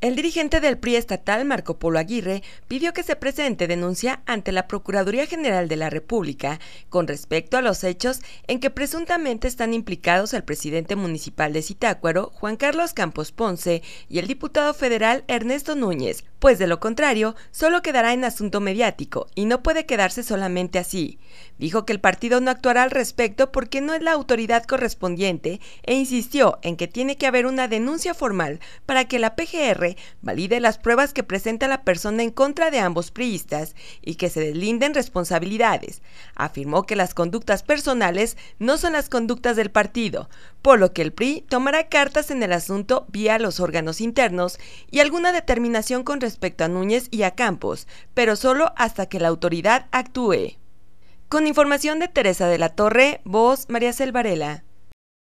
El dirigente del PRI estatal, Marco Polo Aguirre, pidió que se presente denuncia ante la Procuraduría General de la República con respecto a los hechos en que presuntamente están implicados el presidente municipal de Zitácuaro, Juan Carlos Campos Ponce, y el diputado federal Ernesto Núñez, pues de lo contrario, solo quedará en asunto mediático y no puede quedarse solamente así. Dijo que el partido no actuará al respecto porque no es la autoridad correspondiente e insistió en que tiene que haber una denuncia formal para que la PGR valide las pruebas que presenta la persona en contra de ambos priistas y que se deslinden responsabilidades. Afirmó que las conductas personales no son las conductas del partido, por lo que el PRI tomará cartas en el asunto vía los órganos internos y alguna determinación con respecto a Núñez y a Campos, pero solo hasta que la autoridad actúe. Con información de Teresa de la Torre, voz María Selvarela.